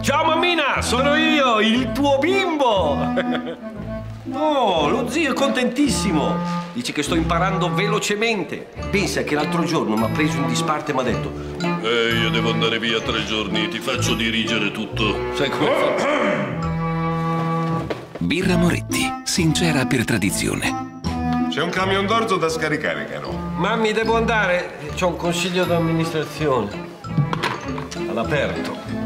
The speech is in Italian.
Ciao mammina, sono io, il tuo bimbo! Oh, lo zio è contentissimo. Dice che sto imparando velocemente. Pensa che l'altro giorno mi ha preso in disparte e mi ha detto Ehi, io devo andare via tre giorni, ti faccio dirigere tutto. Sai come fa? Birra Moretti, sincera per tradizione. C'è un camion d'orzo da scaricare, caro. Mammi, devo andare. C'ho un consiglio d'amministrazione. All'aperto.